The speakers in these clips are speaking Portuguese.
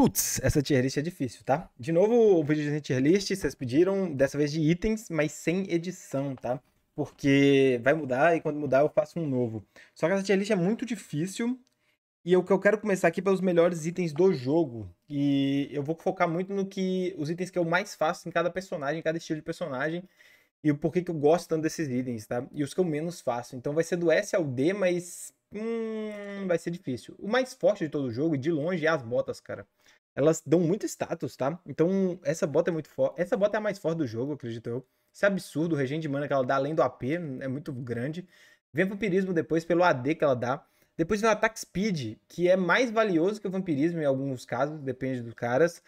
Putz, essa tier list é difícil, tá? De novo, o vídeo de tier list, vocês pediram, dessa vez de itens, mas sem edição, tá? Porque vai mudar e quando mudar eu faço um novo. Só que essa tier list é muito difícil e o que eu quero começar aqui pelos melhores itens do jogo. E eu vou focar muito no que os itens que eu mais faço em cada personagem, em cada estilo de personagem. E o porquê que eu gosto tanto desses itens, tá? E os que eu menos faço. Então vai ser do S ao D, mas hum, vai ser difícil. O mais forte de todo o jogo, de longe, é as botas, cara. Elas dão muito status, tá? Então, essa bota é muito forte. Essa bota é a mais forte do jogo, acredito eu. Isso é absurdo, o regen de mana que ela dá além do AP é muito grande. Vem vampirismo depois pelo AD que ela dá. Depois vem o ataque speed, que é mais valioso que o vampirismo em alguns casos, depende dos caras.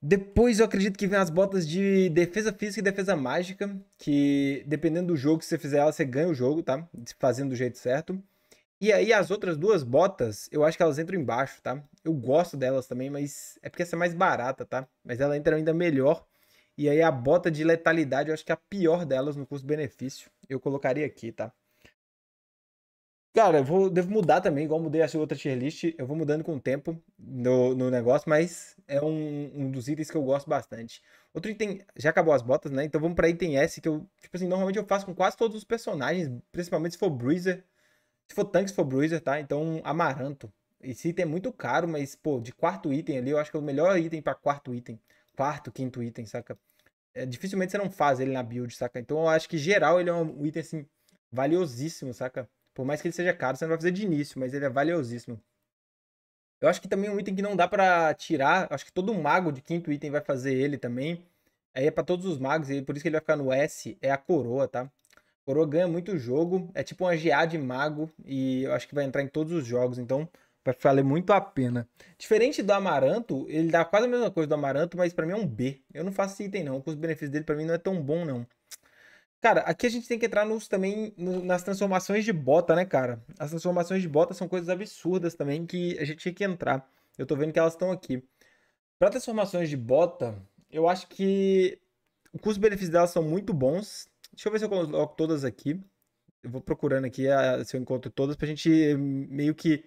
Depois eu acredito que vem as botas de defesa física e defesa mágica, que dependendo do jogo que você fizer ela, você ganha o jogo, tá? Fazendo do jeito certo. E aí as outras duas botas, eu acho que elas entram embaixo, tá? Eu gosto delas também, mas é porque essa é mais barata, tá? Mas ela entra ainda melhor. E aí a bota de letalidade, eu acho que é a pior delas no custo-benefício. Eu colocaria aqui, tá? Cara, eu vou, devo mudar também, igual mudei a outra tier list. Eu vou mudando com o tempo no, no negócio, mas é um, um dos itens que eu gosto bastante. Outro item, já acabou as botas, né? Então vamos pra item S, que eu, tipo assim, normalmente eu faço com quase todos os personagens, principalmente se for Bruiser. Se for tanque, se for Bruiser, tá? Então, Amaranto. Esse item é muito caro, mas, pô, de quarto item ali, eu acho que é o melhor item para quarto item. Quarto, quinto item, saca? É, dificilmente você não faz ele na build, saca? Então eu acho que, geral, ele é um item, assim, valiosíssimo, saca? Por mais que ele seja caro, você não vai fazer de início, mas ele é valiosíssimo. Eu acho que também é um item que não dá para tirar. Acho que todo mago de quinto item vai fazer ele também. Aí é para todos os magos, e por isso que ele vai ficar no S, é a coroa, tá? Coroa ganha muito jogo, é tipo uma GA de mago e eu acho que vai entrar em todos os jogos, então vai valer muito a pena. Diferente do Amaranto, ele dá quase a mesma coisa do Amaranto, mas para mim é um B. Eu não faço esse item não, os benefícios dele para mim não é tão bom não. Cara, aqui a gente tem que entrar nos, também no, nas transformações de bota, né, cara? As transformações de bota são coisas absurdas também que a gente tinha que entrar. Eu tô vendo que elas estão aqui. Para transformações de bota, eu acho que o custo-benefício delas são muito bons. Deixa eu ver se eu coloco todas aqui. Eu vou procurando aqui a, se eu encontro todas pra gente meio que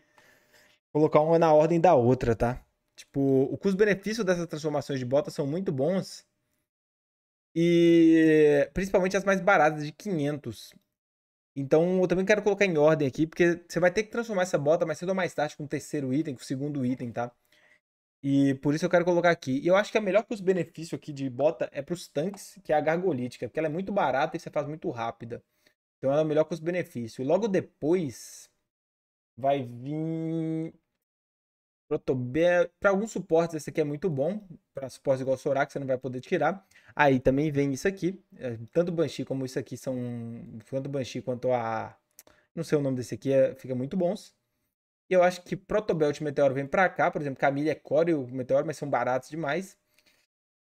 colocar uma na ordem da outra, tá? Tipo, o custo-benefício dessas transformações de botas são muito bons. E principalmente as mais baratas, de 500. Então eu também quero colocar em ordem aqui, porque você vai ter que transformar essa bota mais cedo ou mais tarde com o terceiro item, com o segundo item, tá? E por isso eu quero colocar aqui. E eu acho que a melhor custo-benefício aqui de bota é para os tanques, que é a gargolítica, porque ela é muito barata e você faz muito rápida. Então ela é melhor custo-benefício. Logo depois vai vir. Para alguns suportes esse aqui é muito bom. Para suportes igual Sorak você não vai poder tirar. Aí também vem isso aqui. É, tanto Banshee como isso aqui são. Tanto Banshee quanto a. Não sei o nome desse aqui, é... fica muito bons. E eu acho que Protobelt e Meteoro vem pra cá. Por exemplo, Camille é Core e o Meteoro, mas são baratos demais.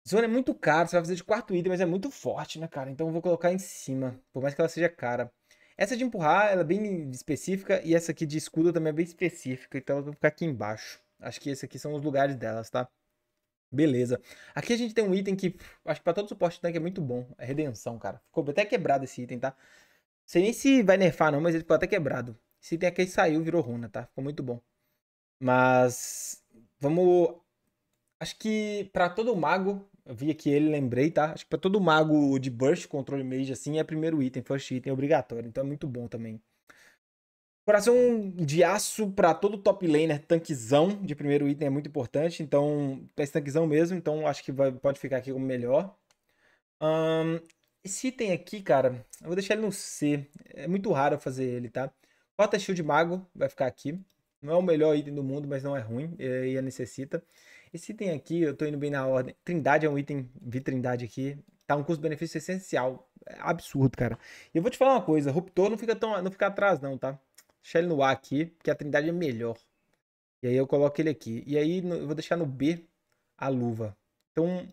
Zona é muito caro, você vai fazer de quarto item, mas é muito forte, né, cara? Então eu vou colocar em cima, por mais que ela seja cara. Essa de empurrar, ela é bem específica, e essa aqui de escudo também é bem específica, então eu vou ficar aqui embaixo. Acho que esse aqui são os lugares delas, tá? Beleza. Aqui a gente tem um item que, acho que pra todo suporte tanque é muito bom. É redenção, cara. Ficou até quebrado esse item, tá? Sei nem se vai nerfar não, mas ele ficou até quebrado. Esse item aqui saiu, virou runa, tá? Ficou muito bom. Mas vamos. Acho que para todo mago, eu vi aqui ele, lembrei, tá? Acho que para todo mago de burst, controle mage, assim, é primeiro item, first item, obrigatório. Então é muito bom também. Coração de aço para todo top laner, tanquezão de primeiro item é muito importante. Então, esse tanquezão mesmo, então acho que vai, pode ficar aqui como melhor. Um, esse item aqui, cara, eu vou deixar ele no C. É muito raro fazer ele, tá? Porta Shield Mago vai ficar aqui. Não é o melhor item do mundo, mas não é ruim e, a necessita. Esse item aqui, eu tô indo bem na ordem. Trindade é um item, vi Trindade aqui. Tá um custo-benefício essencial. É absurdo, cara. E eu vou te falar uma coisa, Ruptor não fica, tão, não fica atrás não, tá? Deixa ele no A aqui, porque a Trindade é melhor. E aí eu coloco ele aqui. E aí eu vou deixar no B a luva. Então,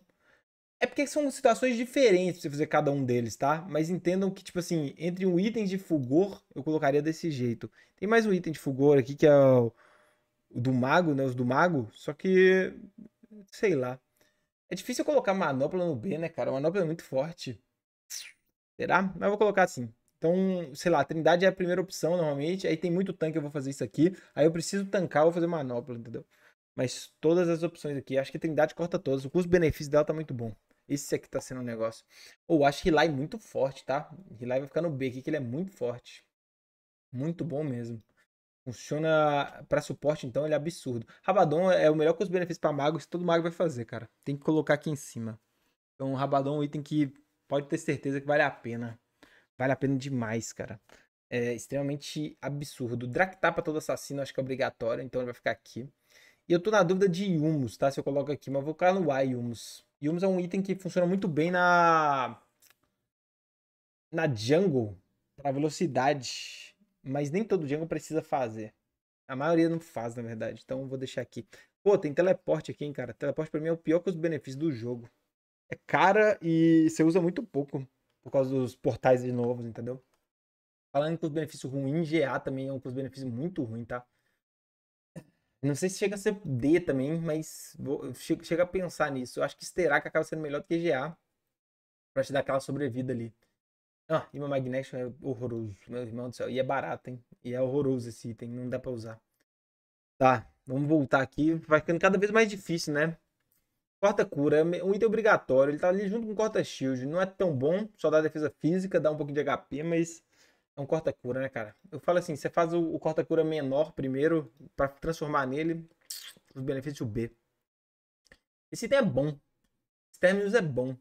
é porque são situações diferentes pra você fazer cada um deles, tá? Mas entendam que, tipo assim, entre um item de fulgor, eu colocaria desse jeito. Tem mais um item de fulgor aqui, que é o, o do mago, né? Os do mago. Só que, sei lá. É difícil colocar manopla no B, né, cara? Manopla é muito forte. Será? Mas eu vou colocar assim. Então, sei lá, Trindade é a primeira opção normalmente. Aí tem muito tanque, eu vou fazer isso aqui. Aí eu preciso tancar, eu vou fazer manopla, entendeu? Mas todas as opções aqui, acho que Trindade corta todas. O custo-benefício dela tá muito bom. Esse aqui tá sendo um negócio. Ou acho Hilai muito forte, tá? Hilai vai ficar no B aqui, que ele é muito forte. Muito bom mesmo. Funciona para suporte, então ele é absurdo. Rabadon é o melhor custo-benefício para mago, isso todo mago vai fazer, cara. Tem que colocar aqui em cima. Então, Rabadon é um item que pode ter certeza que vale a pena. Vale a pena demais, cara. É extremamente absurdo. Draktar para todo assassino acho que é obrigatório, então ele vai ficar aqui. E eu tô na dúvida de Yumus, tá? Se eu coloco aqui, mas vou colocar no Y Yumus. Yumus é um item que funciona muito bem na na jungle para velocidade, mas nem todo jungle precisa fazer. A maioria não faz, na verdade. Então vou deixar aqui. Pô, tem teleporte aqui, hein, cara. Teleporte para mim é o pior que os benefícios do jogo. É cara e você usa muito pouco por causa dos portais de novos, entendeu? Falando que os benefícios ruins, GA também é um custo-benefício muito ruim, tá? Não sei se chega a ser D também, mas chega a pensar nisso. Eu acho que Sterak acaba sendo melhor do que GA. Pra te dar aquela sobrevida ali. Ah, Imã Magnético é horroroso, meu irmão do céu. E é barato, hein? E é horroroso esse item, não dá pra usar. Tá, vamos voltar aqui. Vai ficando cada vez mais difícil, né? Corta cura é um item obrigatório. Ele tá ali junto com corta shield. Não é tão bom, só dá defesa física, dá um pouquinho de HP, mas é um corta-cura, né, cara? Eu falo assim, você faz o, o corta-cura menor primeiro para transformar nele os benefícios B. Esse item é bom. Terminus é bom.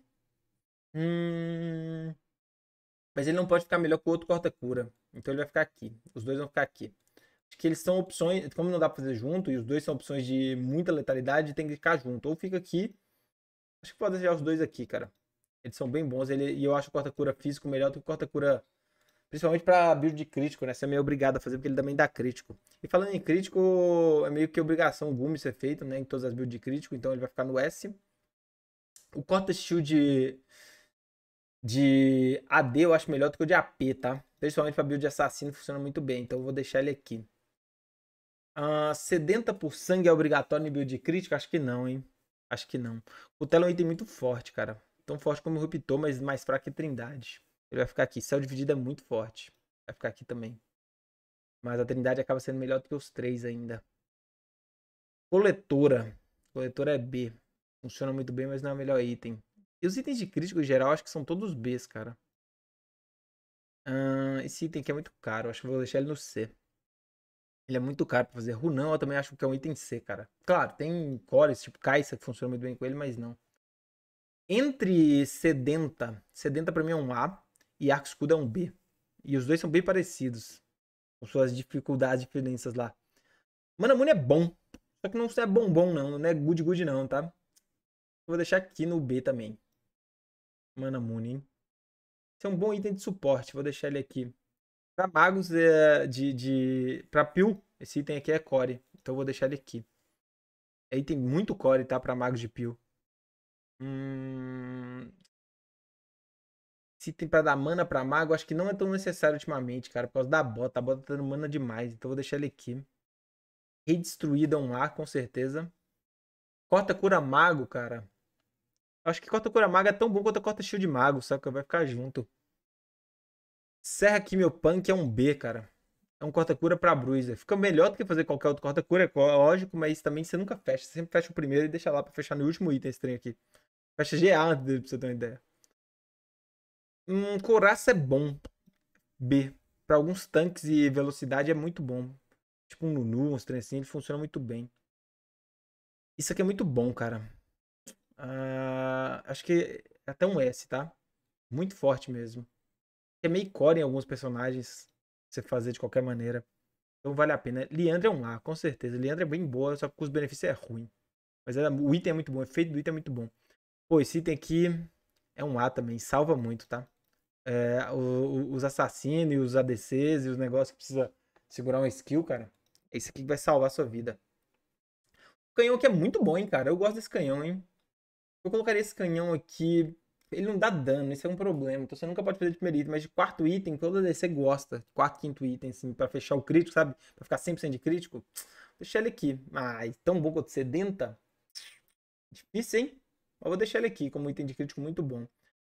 Hum... Mas ele não pode ficar melhor que o outro corta-cura. Então ele vai ficar aqui. Os dois vão ficar aqui. Acho que eles são opções. Como não dá pra fazer junto, e os dois são opções de muita letalidade, tem que ficar junto. Ou fica aqui. Acho que pode deixar os dois aqui, cara. Eles são bem bons. Ele, e eu acho o corta-cura físico melhor do que o corta-cura Principalmente para build de crítico, né? Você é meio obrigado a fazer, porque ele também dá crítico. E falando em crítico, é meio que obrigação o Gumi ser feito, né? Em todas as builds de crítico, então ele vai ficar no S. O corta shield de AD eu acho melhor do que o de AP, tá? Principalmente para build de assassino funciona muito bem, então eu vou deixar ele aqui. Uh, sedenta por sangue é obrigatório em build de crítico? Acho que não, hein? Acho que não. O Telo é um item muito forte, cara. Tão forte como o Ruptor, mas mais fraco que Trindade. Ele vai ficar aqui. Céu dividido é muito forte. Vai ficar aqui também. Mas a Trindade acaba sendo melhor do que os três ainda. Coletora. Coletora é B. Funciona muito bem, mas não é o melhor item. E os itens de crítico em geral, acho que são todos Bs, cara. Esse item aqui é muito caro. Acho que vou deixar ele no C. Ele é muito caro pra fazer. Runão eu também acho que é um item C, cara. Claro, tem cores, tipo Kaisa, que funciona muito bem com ele, mas não. Entre Sedenta. Sedenta pra mim é um A e Arco Escudo é um B. E os dois são bem parecidos. Com suas dificuldades, diferenças lá. Manamune é bom. Só que não é bombom, não. Não é good good, não, tá? Vou deixar aqui no B também. Manamune, hein? Esse é um bom item de suporte. Vou deixar ele aqui. Pra magos é de, de. Pra Pil, esse item aqui é core. Então vou deixar ele aqui. É item muito core, tá? Pra magos de Pil. Hum, se tem pra dar mana pra mago, acho que não é tão necessário ultimamente, cara, por causa da bota. A bota tá dando mana demais, então vou deixar ele aqui. Rei destruída um ar, com certeza. Corta cura mago, cara. Acho que corta cura mago é tão bom quanto corta shield mago, saca? Vai ficar junto. Serra aqui meu punk é um B, cara. É um corta-cura pra bruiser. Fica melhor do que fazer qualquer outro corta-cura, é lógico, mas também você nunca fecha. Você sempre fecha o primeiro e deixa lá pra fechar no último item esse trem aqui. Fecha GA antes dele, pra você ter uma ideia. Um coraça é bom. B. Para alguns tanques e velocidade é muito bom. Tipo um Nunu, uns trens assim, ele funciona muito bem. Isso aqui é muito bom, cara. Uh, acho que é até um S, tá? Muito forte mesmo. É meio core em alguns personagens. Você fazer de qualquer maneira. Então vale a pena. Liandra é um A, com certeza. Liandra é bem boa, só que os benefícios é ruim. Mas é, o item é muito bom, o efeito do item é muito bom. Pô, esse item aqui é um A também, salva muito, tá? É, o, os assassinos e os ADCs e os negócios que precisa segurar um skill, cara. Esse aqui vai salvar a sua vida. O canhão aqui é muito bom, hein, cara. Eu gosto desse canhão, hein. Eu colocaria esse canhão aqui. Ele não dá dano, isso é um problema. Então você nunca pode fazer de primeiro item, mas de quarto item, todo ADC gosta. Quarto, quinto item, assim, pra fechar o crítico, sabe? Pra ficar 100% de crítico. Deixa ele aqui. Ai, tão bom quanto sedenta. Difícil, hein? Mas vou deixar ele aqui como item de crítico muito bom.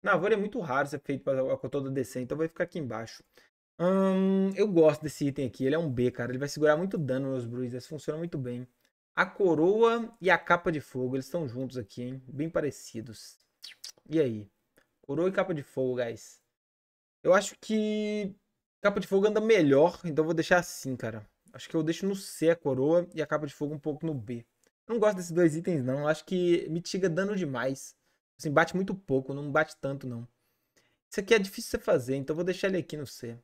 Navor é muito raro ser feito com toda DC, então vai ficar aqui embaixo. Hum, eu gosto desse item aqui, ele é um B, cara. Ele vai segurar muito dano nos bruisers, funciona muito bem. A coroa e a capa de fogo, eles estão juntos aqui, hein? Bem parecidos. E aí? Coroa e capa de fogo, guys. Eu acho que capa de fogo anda melhor, então vou deixar assim, cara. Acho que eu deixo no C a coroa e a capa de fogo um pouco no B. Não gosto desses dois itens, não. Acho que mitiga dano demais. Assim, bate muito pouco, não bate tanto, não. Isso aqui é difícil você fazer, então vou deixar ele aqui no C.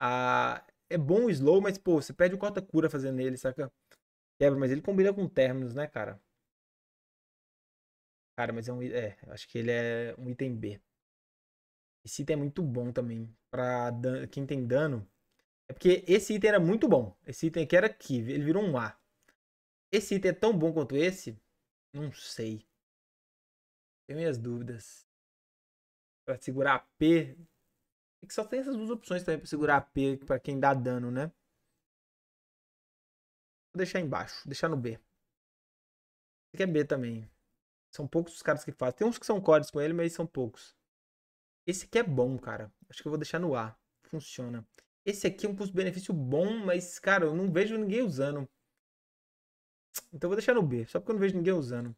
Ah, é bom o slow, mas, pô, você perde o corta-cura fazendo ele, saca? Quebra, mas ele combina com términos, né, cara? Cara, mas é um. É, acho que ele é um item B. Esse item é muito bom também. Pra dan... quem tem dano. É porque esse item era muito bom. Esse item aqui era aqui. Ele virou um A. Esse item é tão bom quanto esse? Não sei. Tenho minhas dúvidas. Pra segurar AP. É que só tem essas duas opções também pra segurar AP pra quem dá dano, né? Vou deixar embaixo. Deixar no B. Esse aqui é B também. São poucos os caras que fazem. Tem uns que são cores com ele, mas são poucos. Esse aqui é bom, cara. Acho que eu vou deixar no A. Funciona. Esse aqui é um custo-benefício bom, mas, cara, eu não vejo ninguém usando. Então vou deixar no B, só porque eu não vejo ninguém usando.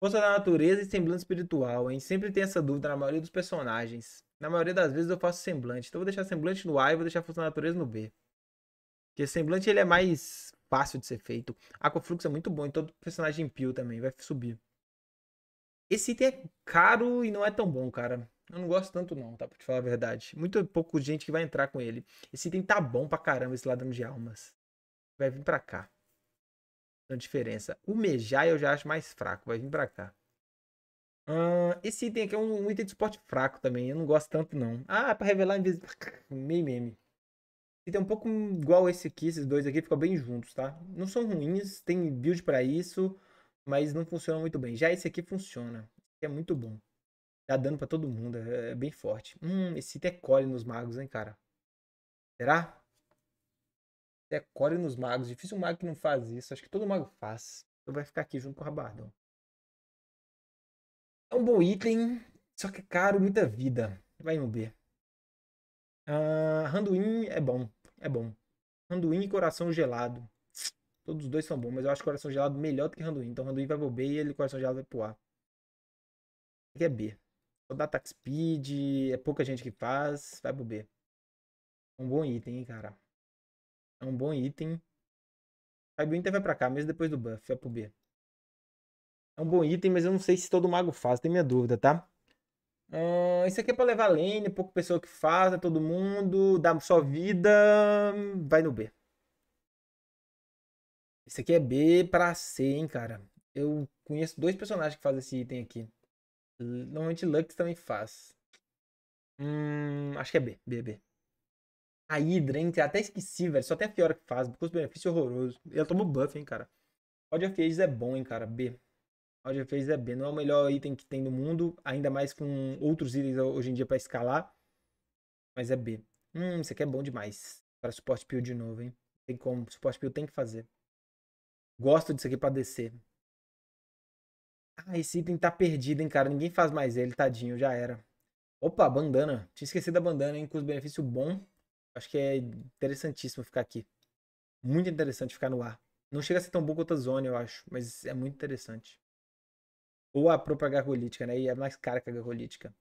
Força da natureza e semblante espiritual, hein? Sempre tem essa dúvida na maioria dos personagens. Na maioria das vezes eu faço semblante. Então vou deixar semblante no A e vou deixar força da natureza no B. Porque semblante ele é mais fácil de ser feito. Aquafluxo é muito bom, então todo personagem pio também vai subir. Esse item é caro e não é tão bom, cara. Eu não gosto tanto não, tá? Pra te falar a verdade. Muito pouco gente que vai entrar com ele. Esse item tá bom pra caramba, esse ladrão de almas. Vai vir pra cá. Não diferença. O Mejai eu já acho mais fraco. Vai vir pra cá. Esse item aqui é um, um, item de suporte fraco também. Eu não gosto tanto não. Ah, pra revelar em vez de... Meio meme. Esse item é um pouco igual esse aqui. Esses dois aqui ficam bem juntos, tá? Não são ruins. Tem build pra isso. Mas não funciona muito bem. Já esse aqui funciona. Esse é muito bom. Dá dano pra todo mundo. É, é bem forte. Hum, esse item é core nos magos, hein, cara. Será? É core nos magos. Difícil um mago que não faz isso. Acho que todo mago faz. Então vai ficar aqui junto com o Rabardão. É um bom item. Só que é caro, muita vida. Vai no B. Uh, Randuin é bom. É bom. Randuin e Coração Gelado. Todos os dois são bons, mas eu acho Coração Gelado melhor do que Randuin. Então Randuin vai pro B e ele Coração Gelado vai pro A. Aqui é B. Só dá attack speed, é pouca gente que faz, vai pro B. É um bom item, hein, cara. É um bom item. Aí o Inter vai pra cá, mesmo depois do buff, vai pro B. É um bom item, mas eu não sei se todo mago faz, tem minha dúvida, tá? Uh, isso aqui é pra levar lane, pouca pessoa que faz, é todo mundo, dá só vida, vai no B. Esse aqui é B pra C, hein, cara. Eu conheço dois personagens que fazem esse item aqui. Normalmente Lux também faz. Hum, acho que é B, B, B. A Hydra, hein? Até esqueci, velho. Só tem a Fiora que faz. Custo-benefício horroroso. Ela toma buff, hein, cara. Odd of Ages é bom, hein, cara. B. Odd of Ages é B. Não é o melhor item que tem no mundo. Ainda mais com outros itens hoje em dia pra escalar. Mas é B. Hum, isso aqui é bom demais. Para suporte peel de novo, hein. Tem como. Suporte peel tem que fazer. Gosto disso aqui pra descer. Ah, esse item tá perdido, hein, cara. Ninguém faz mais ele, tadinho. Já era. Opa, bandana. Tinha esquecido da bandana, hein. Custo-benefício bom. Acho que é interessantíssimo ficar aqui. Muito interessante ficar no ar. Não chega a ser tão bom quanto a Zone, eu acho. Mas é muito interessante. Ou a própria garrolítica, né? E é mais cara que a garrolítica.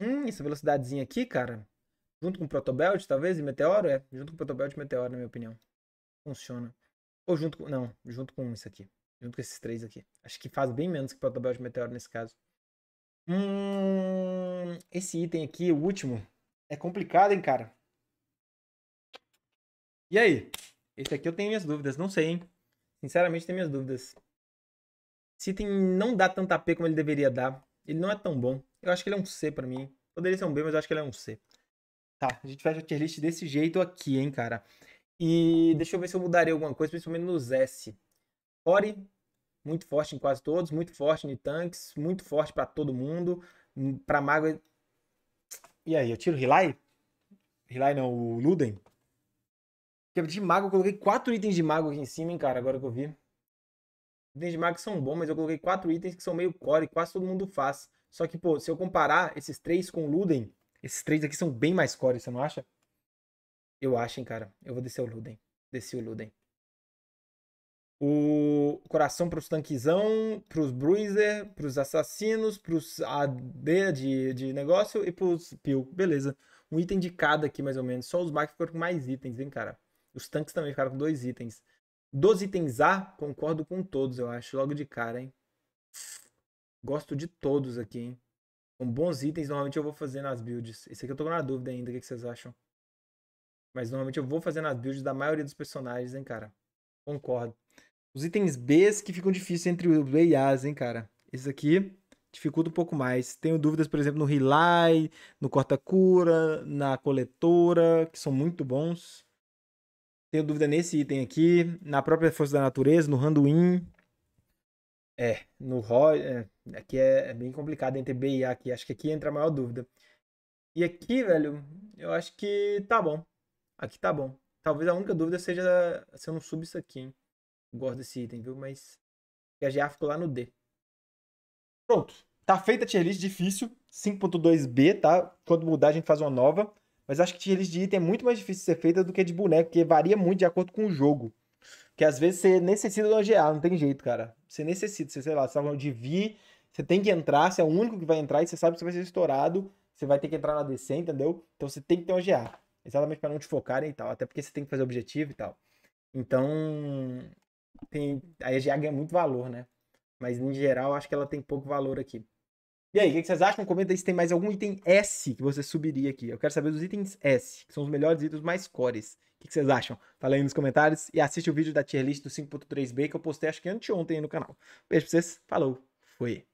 Hum, essa velocidadezinha aqui, cara. Junto com o Protobelt, talvez, e Meteoro? É, junto com o Protobelt e Meteoro, na minha opinião. Funciona. Ou junto com. Não, junto com isso aqui. Junto com esses três aqui. Acho que faz bem menos que Protobelt e Meteoro nesse caso. Hum, esse item aqui, o último, é complicado, hein, cara? E aí? Esse aqui eu tenho minhas dúvidas, não sei, hein? Sinceramente, tenho minhas dúvidas. Item não dá tanta AP como ele deveria dar. Ele não é tão bom. Eu acho que ele é um C pra mim. Poderia ser um B, mas eu acho que ele é um C. Tá, a gente fecha a tier list desse jeito aqui, hein, cara. E deixa eu ver se eu mudaria alguma coisa, principalmente nos S. Core, muito forte em quase todos, muito forte em tanques, muito forte para todo mundo. Pra mago. E aí, eu tiro o Hilai? Hilai não, o Luden? Porque de mago eu coloquei quatro itens de mago aqui em cima, hein, cara, agora que eu vi. Itens de mago são bons, mas eu coloquei quatro itens que são meio core, quase todo mundo faz. Só que, pô, se eu comparar esses três com o Luden, esses três aqui são bem mais core, você não acha? Eu acho, hein, cara. Eu vou descer o Luden. Desci o Luden. O coração pros tanquezão, pros bruiser, pros assassinos, pros AD de, de negócio e pros pill. Beleza. Um item de cada aqui, mais ou menos. Só os magos ficaram com mais itens, hein, cara. Os tanques também ficaram com dois itens. Dos itens A, concordo com todos, eu acho. Logo de cara, hein. Gosto de todos aqui, hein. Com bons itens, normalmente eu vou fazer nas builds. Esse aqui eu tô na dúvida ainda, o que vocês acham? Mas normalmente eu vou fazer nas builds da maioria dos personagens, hein, cara. Concordo. Os itens Bs que ficam difíceis entre o B e As, hein, cara. Esse aqui dificulta um pouco mais. Tenho dúvidas, por exemplo, no Relay, no Corta-Cura, na Coletora, que são muito bons. Tenho dúvida nesse item aqui, na própria Força da Natureza, no Randuin. É, no Roy. É, aqui é, é, bem complicado entre B e A aqui. Acho que aqui entra a maior dúvida. E aqui, velho, eu acho que tá bom. Aqui tá bom. Talvez a única dúvida seja se eu não subo isso aqui, hein? Gosto desse item, viu? Mas a GA ficou lá no D. Pronto. Tá feita a tier list difícil. 5.2B, tá? Quando mudar a gente faz uma nova. Mas acho que tier de item é muito mais difícil de ser feita do que de boneco, porque varia muito de acordo com o jogo. Que às vezes você necessita de uma GA, não tem jeito, cara. Você necessita, você, sei lá, você tá de V, você tem que entrar, você é o único que vai entrar e você sabe que você vai ser estourado, você vai ter que entrar na DC, entendeu? Então você tem que ter uma GA. Exatamente para não te focarem e tal. Até porque você tem que fazer objetivo e tal. Então, tem, a GA ganha muito valor, né? Mas em geral, acho que ela tem pouco valor aqui. E aí, o que vocês acham? Comenta aí se tem mais algum item S que você subiria aqui. Eu quero saber dos itens S, que são os melhores itens mais cores. O que vocês acham? Fala aí nos comentários e assiste o vídeo da tier list do 5.3B que eu postei acho que anteontem aí no canal. Beijo pra vocês, falou, fui.